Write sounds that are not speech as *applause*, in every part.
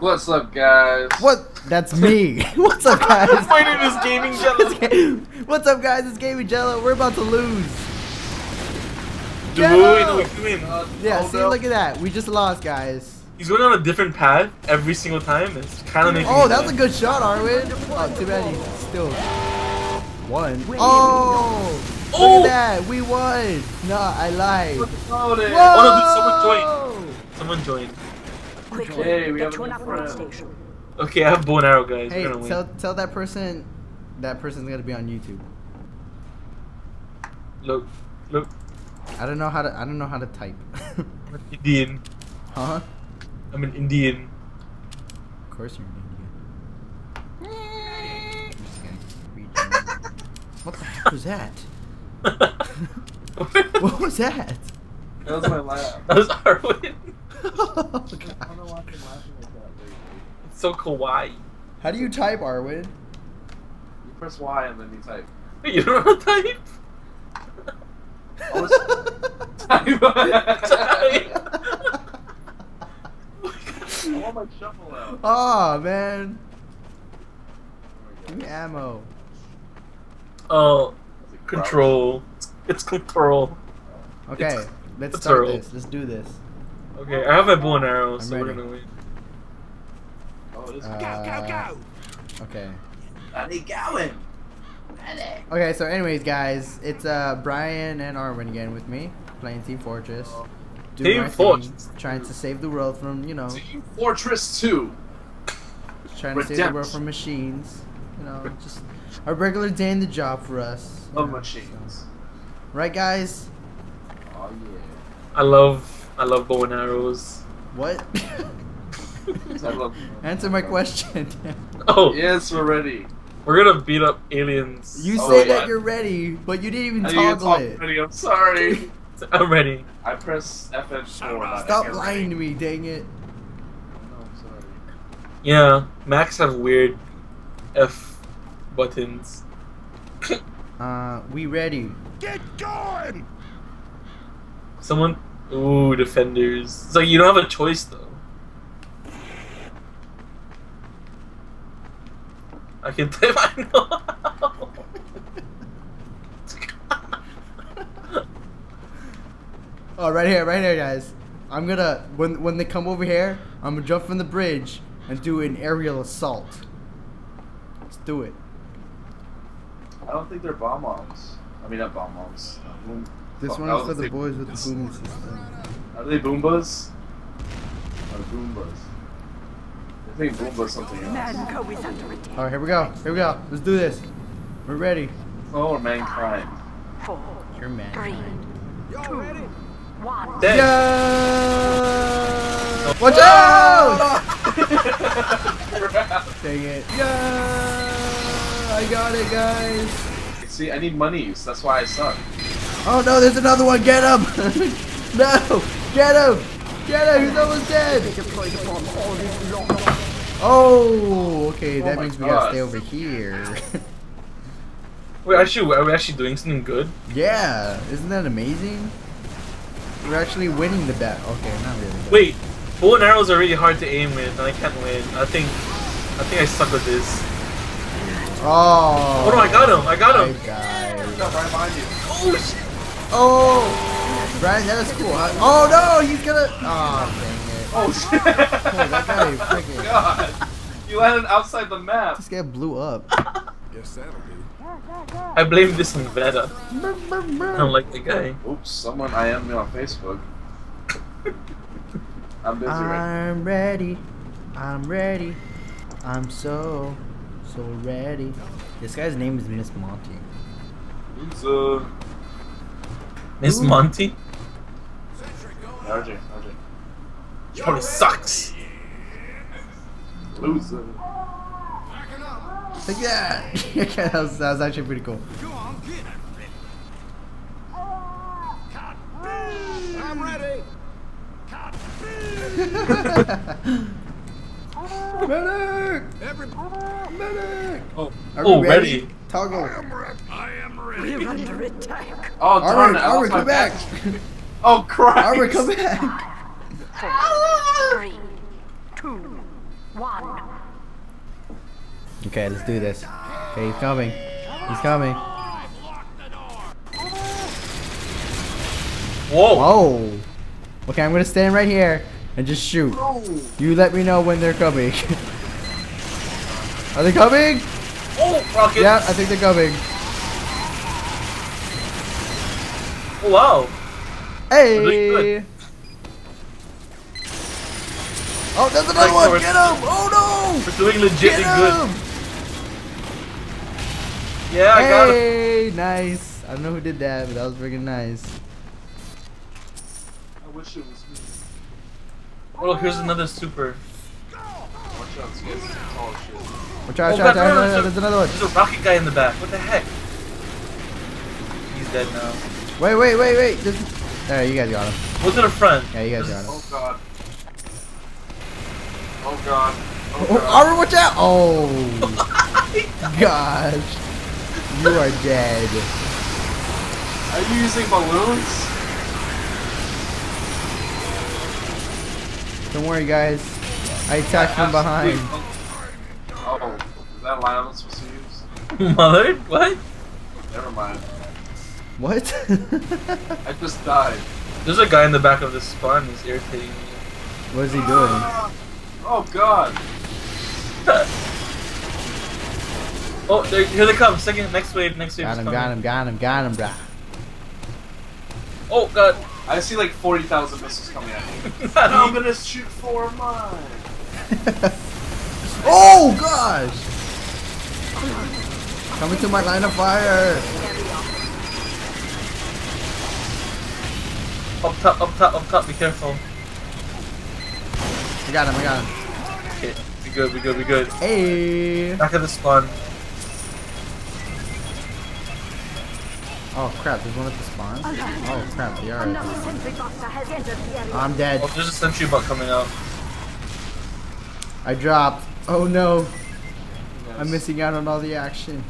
What's up, guys? What? That's me. *laughs* *laughs* What's up, guys? My name is Gaming Jello. *laughs* What's up, guys? It's Gaming Jello. We're about to lose. Dude, Jello! no. Uh, yeah, Oh, see, look at that. We just lost, guys. He's going on a different path every single time. It's kind of making. Oh, me that was a good shot, Arwin. Oh, too bad he still won. Oh! Look Oh! at that. We won. No, I lied. Loaded. Whoa! Oh, no, dude, someone joined. Someone joined. Quickly, Hey, we get to an new upgrade friend. station. Okay, I have bow and arrow, guys. Hey, We're gonna win. tell tell that person that person's gonna be on YouTube. Look, look, I don't know how to I don't know how to type. Indian. huh? I'm an Indian. Of course you're an Indian. I'm just kidding. What the heck was that? *laughs* *laughs* What was that? That was my laugh. That was Arwin. Oh, I don't know why I'm laughing like that. It's so kawaii. How do you type, Arwin? You press Y and then you type. You don't know how to type? *laughs* *laughs* I want my shuffle out. oh man, give me oh ammo. Oh, control. It's control. Okay, It's- let's start this. Let's do this. Okay, I have my bow and arrow, I'm so we're ready. gonna win. Oh, it is. Uh, Okay. Daddy Gowan. Okay, so anyways, guys, it's uh Bryan and Arwin again with me playing Team Fortress. Doing Team my thing, Fortress. trying to save the world from you know, Team Fortress 2. trying to save the world from machines. You know, just a regular day in the job for us. you Of know, machines. so- Right, guys? Oh, yeah. I love, I love bow and arrows. What? yeah. *laughs* I love Answer my question. Oh, Yes, we're ready. we're gonna beat up aliens. you Oh, say yeah. that you're ready, but you didn't even I didn't toggle talk it. Ready. I'm sorry. *laughs* I'm ready. I press FN4. Stop FN. lying to me, dang it. No, I'm sorry. Yeah, Macs have weird F buttons. Uh, we ready. Get going! Someone, ooh, defenders. It's like you don't have a choice though. I can type. *laughs* my know. *laughs* Oh, right here, right here, guys. I'm gonna when when they come over here, I'm gonna jump from the bridge and do an aerial assault. Let's do it. I don't think they're bomb moms. I mean, not bomb moms. Boom. This oh, fuck, one I is for the boys with the booming system. Are they Boombas? Or Boombas? I think Boomba's something else. Mann Co. is under attack. All right, here we go. Here we go. Let's do this. We're ready. Oh, or Mankind. Four, You're man. three, two, one. Dead. Yeah! Watch out! *laughs* Dang it. Yeah! I got it, guys. See, I need money, so that's why I suck. Oh no, there's another one. Get him! *laughs* no! Get him! Get him! He's almost dead. Deployed upon all this long. Oh, okay. Oh That my means we gotta stay over here. *laughs* Wait, actually, are we actually doing something good? yeah, isn't that amazing? We're actually winning the battle. Okay, not really. but- Wait, bow and arrows are really hard to aim with, and I can't win. I think, I think I suck with this. Oh. Oh no, I got him! I got him! right behind you. Oh shit! Oh, Bryan, that was cool. Huh? Oh no, he's gonna. Oh dang it! Oh, shit! Oh, that guy *laughs* freaking- God. You landed outside the map. This guy blew up. Guess that'll do. I blame this on Veta. I don't like the guy. Oops, someone I am me on Facebook. I'm busy I'm ready. I'm ready. I'm so, so ready. This guy's name is Miss Monty. Who's, uh... Miss Monty? RJ, RJ. She probably sucks. Loser. Take that! okay, that was, that was actually pretty cool. Go on. I'm ready. Medic! Every Medic! Oh, Are we oh ready? ready? Toggle. I am ready. We're under attack. Oh, darn Armor, it. I armor, lost my come back! Oh, Christ. Armor, come back! Four, three, two, One. Okay, let's do this. Okay, he's coming. He's coming. Whoa! Oh. Okay, I'm gonna stand right here and just shoot. You let me know when they're coming. *laughs* Are they coming? Oh, rocket! Yeah, I think they're coming. Wow! Hey. Really good. Oh, there's another Like, one. Get him! Oh no. We're doing no! legitly good. Yeah, I got it. Hey, nice. I don't know who did that, but that was freaking nice. I wish it was me. Oh, here's another super. Watch out, this guy's tall shit. Watch out, Oh, watch out, God, no, no, watch out, there's another one. There's a rocket guy in the back. What the heck? He's dead now. Wait, wait, wait, wait. This there, you guys got him. Go to the front. Yeah, you guys got him. Oh god. Oh god. Oh Oh, god. Ari, watch out! Oh, *laughs* gosh. You are dead. Are you using balloons? Don't worry, guys. I attacked from behind. Oh, is that line I'm supposed to use? *laughs* Mother? What? Never mind. What? I just died. There's a guy in the back of the spawn. He's irritating me. what is he doing? Ah! Oh god. *laughs* Oh, there, here they come. Second, next wave, next wave. Got is him, got him, got him, got him, brah. Oh god. I see like 40,000 missiles coming at me. *laughs* Not I'm gonna shoot four of mine. *laughs* Oh gosh! Coming to my line of fire. Up top, up top, up top. Be careful. I got him, I got him. Okay, be good, be good, be good. Hey! Back of the spawn. Oh crap, there's one at the spawn? Oh crap, they are. at the Another spawn. sentry buster has entered the area. I'm dead. Oh, there's a sentry bot coming out. I dropped. Oh no, I'm missing out on all the action.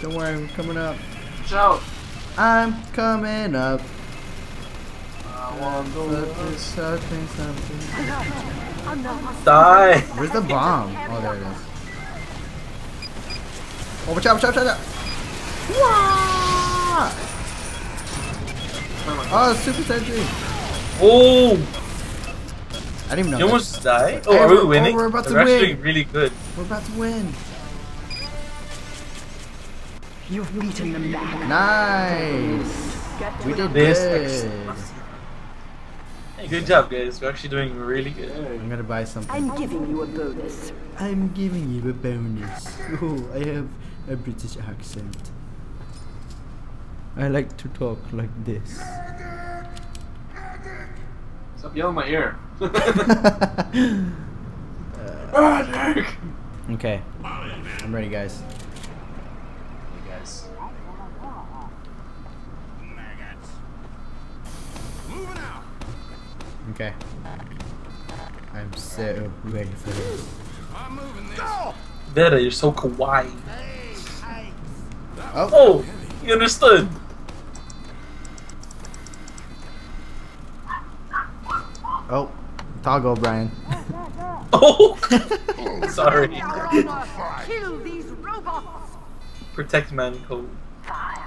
Don't worry, I'm coming up. Watch out. I'm coming up. Something, something. Die! Where's the bomb? Oh, there it is. Oh, watch out, watch out, watch out! Wah! Oh, super sentry! Oh! I didn't even know. You that. almost died? Oh, Hey, are we're- oh, winning? oh, we're about to We're actually win. really good. We're about to win. You've beaten them back. Nice. We did This good. Excellent. Hey, good job, guys. We're actually doing really good. I'm gonna buy something. I'm giving you a bonus. I'm giving you a bonus. Oh, I have a British accent. I like to talk like this. Stop yelling in my ear. *laughs* *laughs* Nick. okay, I'm ready, guys. Hey guys. Moving out. Okay. I'm so ready for this. I'm moving this. Vera, you're so kawaii. Oh, Oh, you understood. oh, toggle, Bryan. Oh, *laughs* sorry. Kill these robots. Protect man code. Five,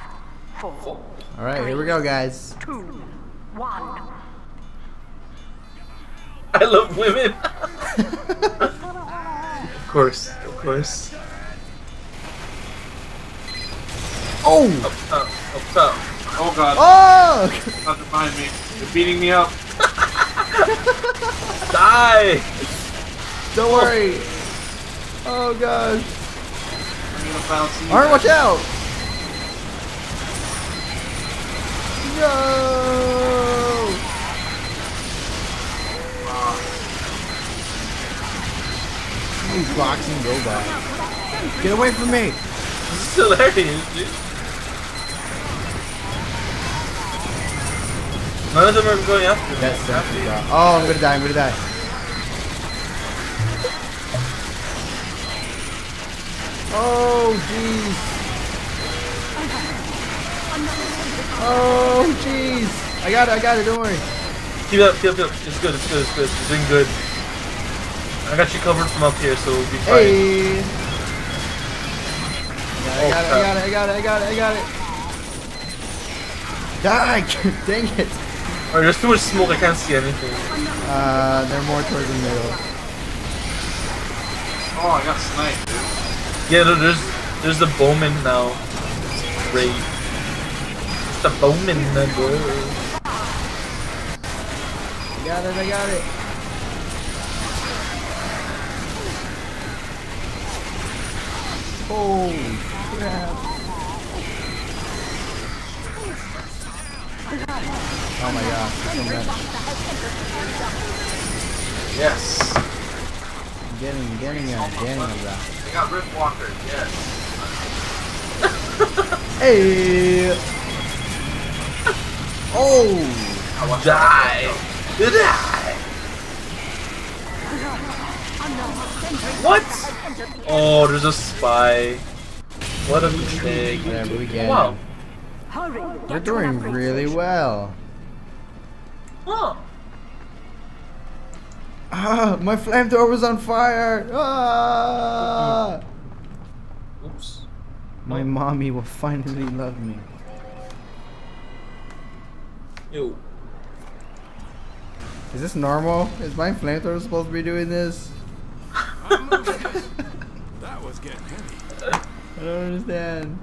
four, All right, here we go, guys. two, one. I love women. of course, of course. Oh, Up top, up top. Oh god. oh! Not to find me. They're beating me up. *laughs* Die! Don't worry. Oh god. I'm gonna bounce you. Alright, watch out! No! These boxing robots. Get away from me! This is hilarious, dude. None of them are going after me. That's bot. Oh, I'm gonna die, I'm gonna die. Oh, jeez. Oh, jeez. I got it, I got it, don't worry. Keep it up, keep it up. It's good, it's good, it's good. You're doing good. I got you covered from up here, so we'll be fine. Hey! I Oh, got it, I got it, I got it, I got it, I got it. Die! Dang it! Alright, there's too much smoke, I can't see anything. Uh, they're more towards the middle. Oh, I got sniped, dude. Yeah, there- there's there's the bowman now. It's great. It's the bowman number. I got it, I got it. Holy crap. Oh my god, so much. Yes. I'm getting, getting him, getting him, bro. I got Rift Walker, yes. *laughs* Hey! *laughs* Oh! I watched Die! Die! What? Oh, there's a spy. What a mistake. Whatever, we get Wow. him. Hurry. We're doing really well. Huh. Ah, my flamethrower's on fire! Ah! Oops. My mommy will finally love me. Ew. Is this normal? Is my flamethrower supposed to be doing this? I'm moving this. That was getting heavy. I don't understand.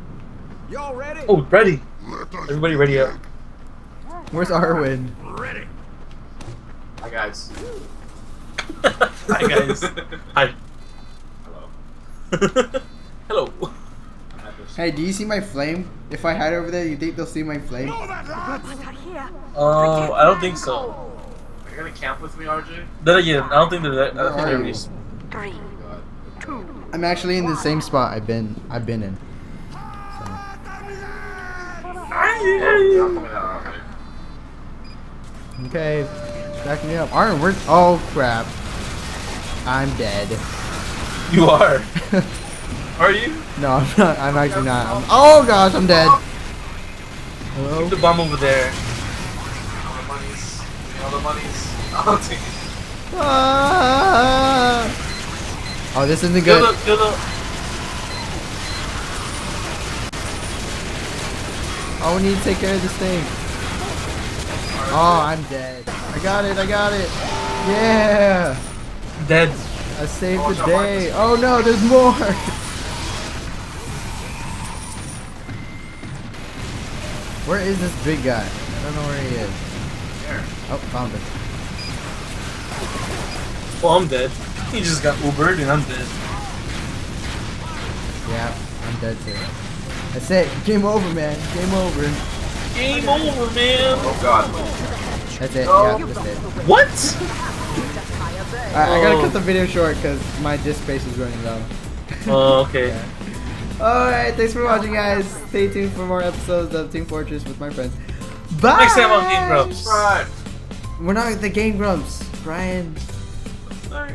Y'all ready? Oh, ready. Everybody ready up. Where's Arwin? Ready. Hi, guys. Hi guys. *laughs* Hi. Hello. *laughs* Hello. I'm at this- Hey, do you see my flame? If I hide over there, you think they'll see my flame? Blow that I hear. Uh, I don't think so. Are you gonna camp with me, RJ? Then again, I don't think they're. that- I don't think they're really. Uh, you? Three, two, I'm actually in the same spot I've been I've been in. You're not coming out, RJ. Okay, back me up. Arwin, where's oh crap. I'm dead. You are. *laughs* Are you? No, I'm not I'm actually not. I'm, oh gosh, I'm dead. Hello? Keep the bomb over there. All the monies. All the monies. *laughs* I'll take it. Ah! Oh, this isn't good. the, kill the. Oh, we need to take care of this thing. Oh, I'm dead. I got it, I got it. Yeah! Dead. I saved the day. Oh no, there's more! Where is this big guy? I don't know where he is. There. Oh, found him. Well, I'm dead. He just got Ubered and I'm dead. Yeah, I'm dead too. That's it. Game over, man. Game over. Game over, man. Oh god. That's it. No. Yeah, that's it. What? Alright, I gotta Oh. cut the video short because my disk space is running low. Oh, okay. *laughs* Alright, thanks for watching, guys. Stay tuned for more episodes of Team Fortress with my friends. Bye! Next time on Game Grumps. Subscribe. We're not the Game Grumps, Bryan. Sorry.